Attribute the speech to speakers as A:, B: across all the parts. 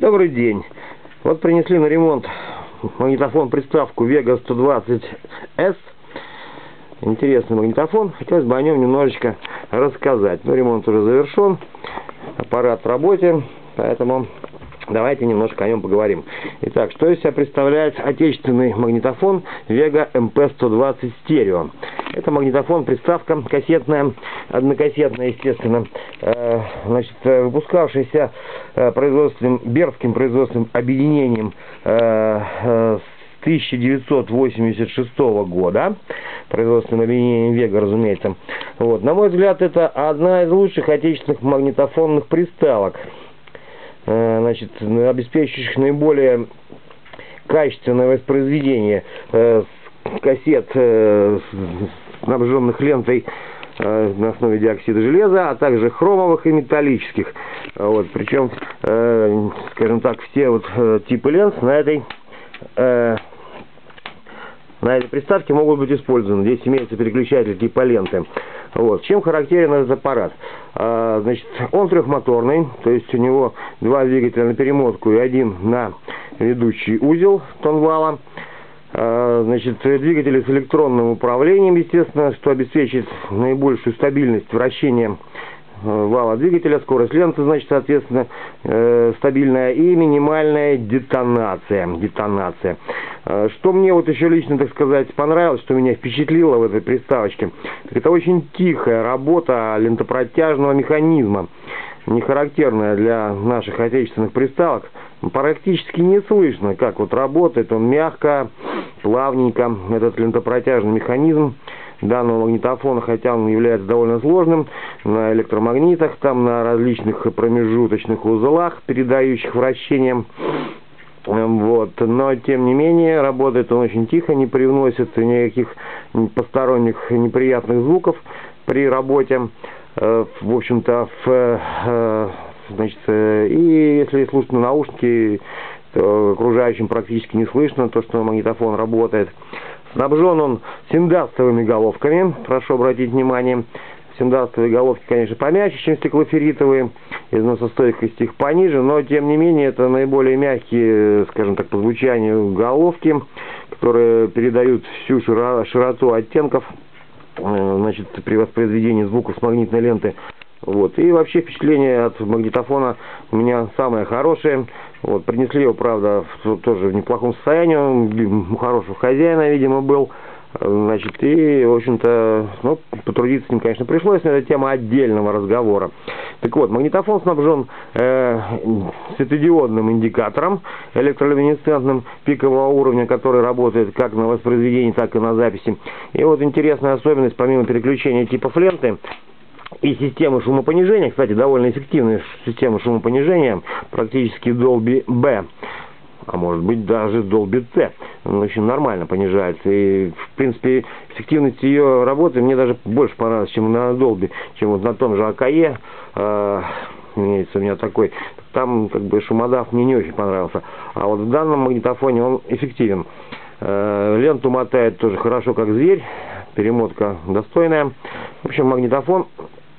A: Добрый день. Вот принесли на ремонт магнитофон-приставку Vega 120S. Интересный магнитофон. Хотелось бы о нем немножечко рассказать. Но ремонт уже завершен. Аппарат в работе. Поэтому Давайте немножко о нем поговорим. Итак, что из себя представляет отечественный магнитофон Vega MP120 Stereo? Это магнитофон, приставка кассетная, однокассетная, естественно, э, значит, э, выпускавшаяся э, производственным, Бердским производственным объединением с 1986 года, производственным объединением Вега, разумеется. Вот. На мой взгляд, это одна из лучших отечественных магнитофонных приставок. Э, значит, обеспечивающих наиболее качественное воспроизведение э, кассет, э, снабженных лентой на основе диоксида железа, а также хромовых и металлических. Вот, причем, скажем так, все вот типы ленс на этой на этой приставке могут быть использованы. Здесь имеется переключатель типа ленты. Вот. Чем характерен этот аппарат? А, значит, он трехмоторный, то есть у него два двигателя на перемотку и один на ведущий узел тонвала. А, значит, двигатели с электронным управлением, естественно, что обеспечит наибольшую стабильность вращения вала двигателя, скорость ленты, значит, соответственно, э, стабильная и минимальная детонация. детонация. Э, что мне вот еще лично, так сказать, понравилось, что меня впечатлило в этой приставочке, так это очень тихая работа лентопротяжного механизма, не характерная для наших отечественных приставок. Практически не слышно, как вот работает он мягко, плавненько, этот лентопротяжный механизм данного магнитофона, хотя он является довольно сложным, на электромагнитах, там на различных промежуточных узлах, передающих вращением. Вот. Но, тем не менее, работает он очень тихо, не привносит никаких посторонних неприятных звуков при работе. Э, в общем-то, в, э, значит, э, и если слушать на наушники, то окружающим практически не слышно то, что магнитофон работает. Снабжен он синдастовыми головками, прошу обратить внимание. Синдастовые головки, конечно, помягче, чем стеклоферритовые, износостойкость их пониже, но, тем не менее, это наиболее мягкие, скажем так, по звучанию головки, которые передают всю широту оттенков, э, значит, при воспроизведении звуков с магнитной ленты. Вот. И вообще впечатление от магнитофона у меня самое хорошее. Вот. Принесли его, правда, в, тоже в неплохом состоянии. У хорошего хозяина, видимо, был. Значит, и, в общем-то, ну, потрудиться с ним, конечно, пришлось, но это тема отдельного разговора. Так вот, магнитофон снабжен э, светодиодным индикатором электролюминесцентным пикового уровня, который работает как на воспроизведении, так и на записи. И вот интересная особенность, помимо переключения типов ленты, и система шумопонижения, кстати, довольно эффективная система шумопонижения, практически Dolby B, а может быть даже Dolby C. Он очень нормально понижается. И, в принципе, эффективность ее работы мне даже больше понравилась, чем на Dolby, чем вот на том же АКЕ. Э, имеется у меня такой. Там как бы шумодав мне не очень понравился. А вот в данном магнитофоне он эффективен. Э, ленту мотает тоже хорошо, как зверь. Перемотка достойная. В общем, магнитофон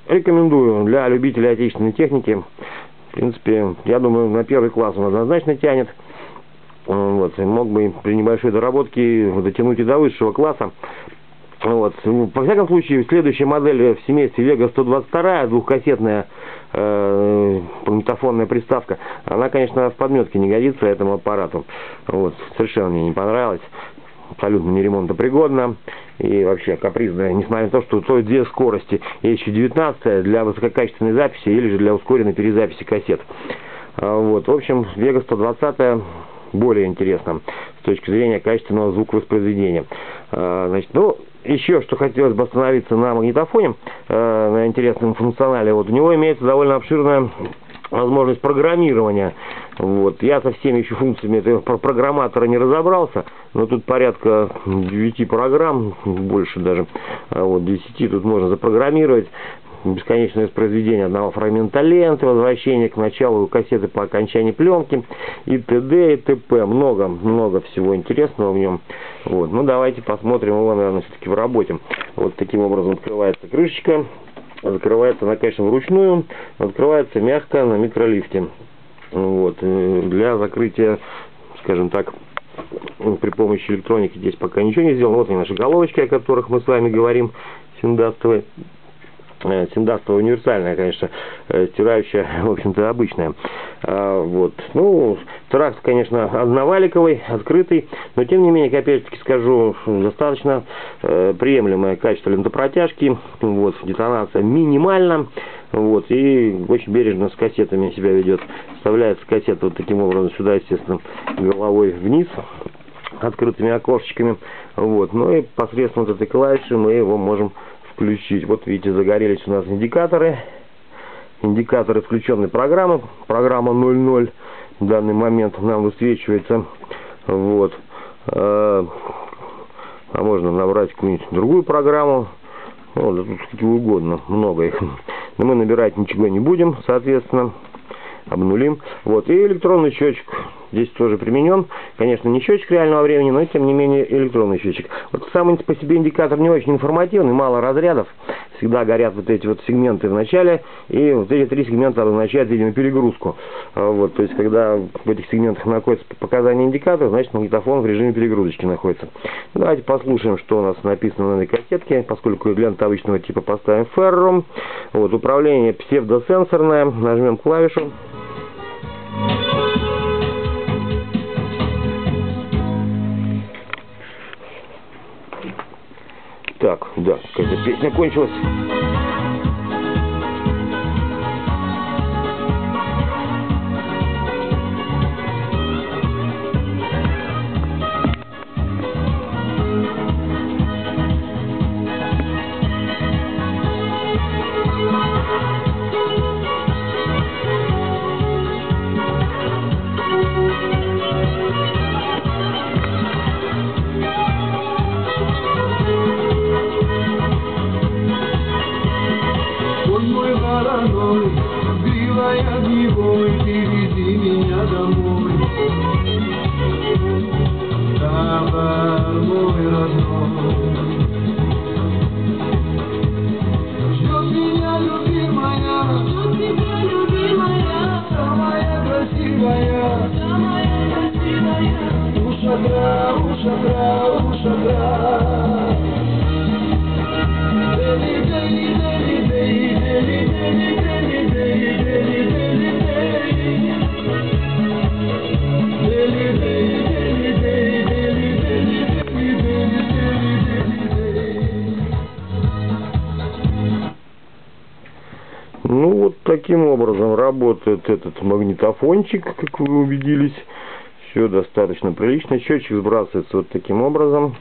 A: Рекомендую для любителей отечественной техники. В принципе, я думаю, на первый класс он однозначно тянет. Вот, мог бы при небольшой доработке дотянуть и до высшего класса. Вот. По всяком случае, следующая модель в семействе Vega 122, двухкассетная э, магнитофонная приставка, она, конечно, в подметке не годится этому аппарату. Вот. Совершенно мне не понравилось абсолютно не ремонтопригодна и вообще капризная, несмотря на то, что стоит две скорости, есть еще 19 для высококачественной записи или же для ускоренной перезаписи кассет. А, вот, в общем, Vega 120 более интересно с точки зрения качественного звуковоспроизведения. А, значит, ну, еще что хотелось бы остановиться на магнитофоне, а, на интересном функционале. Вот у него имеется довольно обширная возможность программирования. Вот. Я со всеми еще функциями этого программатора не разобрался, но тут порядка 9 программ, больше даже, а вот 10 тут можно запрограммировать бесконечное воспроизведение одного фрагмента ленты, возвращение к началу кассеты по окончании пленки и т.д. и т.п. Много, много всего интересного в нем. Вот. Ну, давайте посмотрим его, наверное, все-таки в работе. Вот таким образом открывается крышечка. Закрывается она, конечно, вручную, открывается мягко на микролифте. Вот, э, для закрытия, скажем так, при помощи электроники здесь пока ничего не сделано. Вот они наши головочки, о которых мы с вами говорим, синдастовые. Э, Синдастова универсальная, конечно, э, стирающая, в общем-то, обычная. Вот. Ну, тракт, конечно, одноваликовый, открытый, но, тем не менее, опять-таки скажу, достаточно э, приемлемое качество лентопротяжки, вот, детонация минимальна, вот, и очень бережно с кассетами себя ведет. Вставляется кассета вот таким образом сюда, естественно, головой вниз, открытыми окошечками, вот, ну и посредством вот этой клавиши мы его можем включить. Вот видите, загорелись у нас индикаторы. Индикаторы включенной программы. Программа 00 в данный момент нам высвечивается. Вот. А, а можно набрать какую-нибудь другую программу. Ну, да тут какие угодно, много их. Но мы набирать ничего не будем, соответственно обнулим. Вот, и электронный счетчик здесь тоже применен. Конечно, не счетчик реального времени, но тем не менее электронный счетчик. Вот сам по себе индикатор не очень информативный, мало разрядов. Всегда горят вот эти вот сегменты в начале, и вот эти три сегмента обозначают, видимо, перегрузку. А вот, то есть, когда в этих сегментах находится показание индикатора, значит магнитофон в режиме перегрузочки находится. Давайте послушаем, что у нас написано на этой кассетке, поскольку лента обычного типа поставим феррум. Вот, управление псевдосенсорное, нажмем клавишу. Так, да, какая-то песня кончилась. Ну, вот таким образом работает этот магнитофончик, как вы убедились. Все достаточно прилично. Счетчик сбрасывается вот таким образом.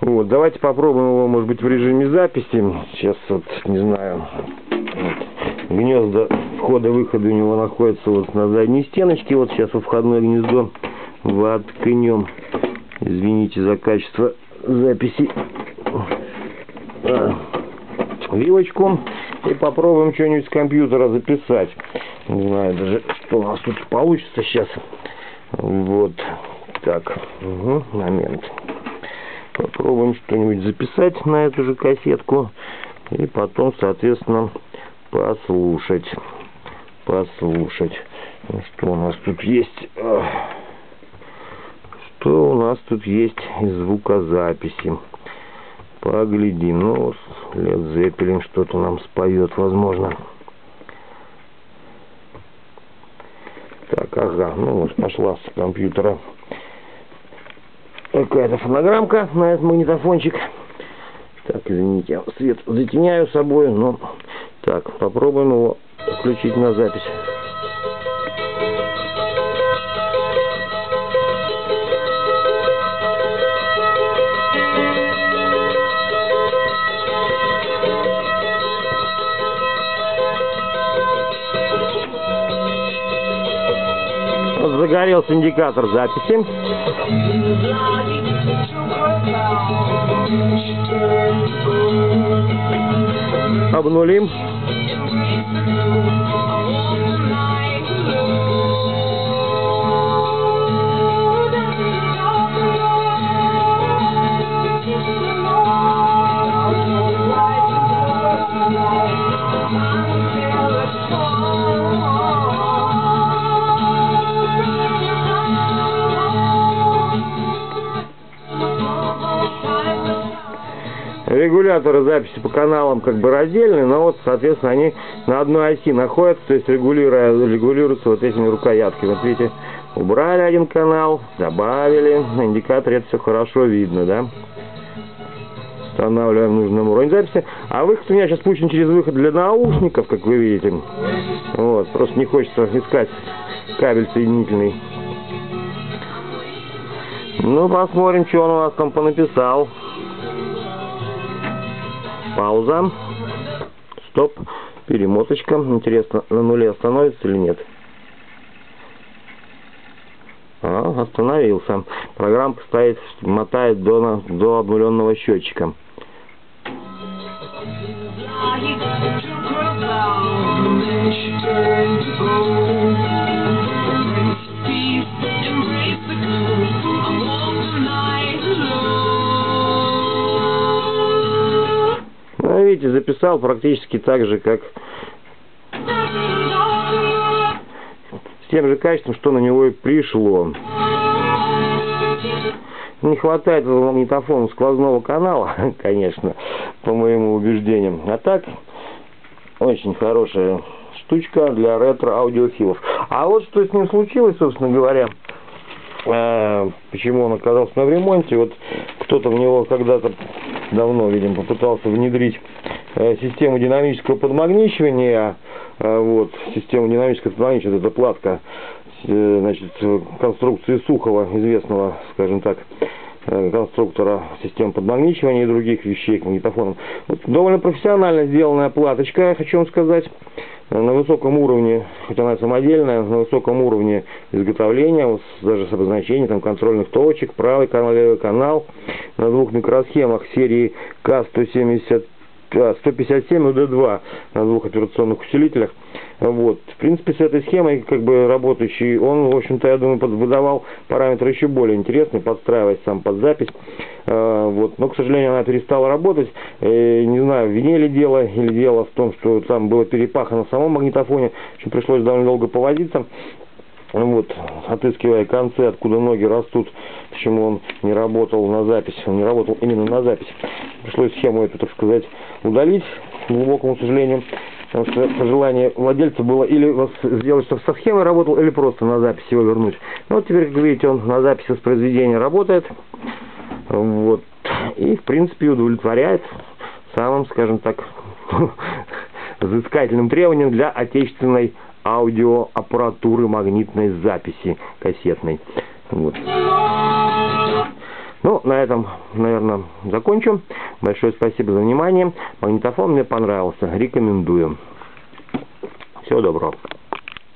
A: Вот, давайте попробуем его, может быть, в режиме записи. Сейчас вот, не знаю, вот, гнезда входа-выхода у него находятся вот на задней стеночке. Вот сейчас во входное гнездо воткнем. Извините за качество записи. А, вилочку. И попробуем что-нибудь с компьютера записать. Не знаю даже, что у нас тут получится сейчас. Вот. Так, угу, момент. Попробуем что-нибудь записать на эту же кассетку. И потом, соответственно, послушать. Послушать. Что у нас тут есть? Что у нас тут есть из звукозаписи? Поглядим. Ну, Лед Зеппелин что-то нам споет, возможно. Ага, ну вот пошла с компьютера какая-то фонограммка на этот магнитофончик. Так, извините, свет затеняю собой, но... Так, попробуем его включить на запись. Загорелся индикатор записи. Обнулим. Регуляторы записи по каналам как бы раздельные, но вот, соответственно, они на одной оси находятся, то есть регулируя, регулируются вот этими рукоятками. Вот видите, убрали один канал, добавили, на индикаторе это все хорошо видно, да? Устанавливаем нужный уровень записи. А выход у меня сейчас пущен через выход для наушников, как вы видите. Вот, просто не хочется искать кабель соединительный. Ну, посмотрим, что он у нас там понаписал. Пауза. Стоп. Перемоточка. Интересно, на нуле остановится или нет? А, остановился. Программка стоит, мотает до, до обнуленного счетчика. Видите, записал практически так же, как с тем же качеством, что на него и пришло. Не хватает этого магнитофона сквозного канала, конечно, по моему убеждениям. А так, очень хорошая штучка для ретро-аудиофилов. А вот что с ним случилось, собственно говоря, э, почему он оказался на ремонте. Вот кто-то в него когда-то давно, видимо, попытался внедрить э, систему динамического подмагничивания, э, вот, систему динамического подмагничивания, это платка, э, значит, конструкции Сухова, известного, скажем так, э, конструктора систем подмагничивания и других вещей к. Вот, довольно профессионально сделанная платочка, я хочу вам сказать на высоком уровне, хоть она самодельная, на высоком уровне изготовления, вот, даже с обозначением там, контрольных точек, правый канал, левый канал, на двух микросхемах серии К-170 157 UD2 на двух операционных усилителях. Вот. В принципе, с этой схемой, как бы работающий, он, в общем-то, я думаю, выдавал параметры еще более интересные, подстраиваясь сам под запись. А, вот. Но, к сожалению, она перестала работать. Э, не знаю, в вине ли дело, или дело в том, что там было перепахано в самом магнитофоне. Общем, пришлось довольно долго повозиться вот, отыскивая концы, откуда ноги растут, почему он не работал на запись, он не работал именно на запись. Пришлось схему эту, так сказать, удалить, к глубокому сожалению, потому что пожелание владельца было или сделать, чтобы со схемой работал, или просто на запись его вернуть. Ну, вот теперь, как видите, он на записи воспроизведения работает, вот, и, в принципе, удовлетворяет самым, скажем так, взыскательным требованиям для отечественной аудиоаппаратуры магнитной записи кассетной. Вот. Ну, на этом, наверное, закончу. Большое спасибо за внимание. Магнитофон мне понравился. Рекомендую. Всего доброго.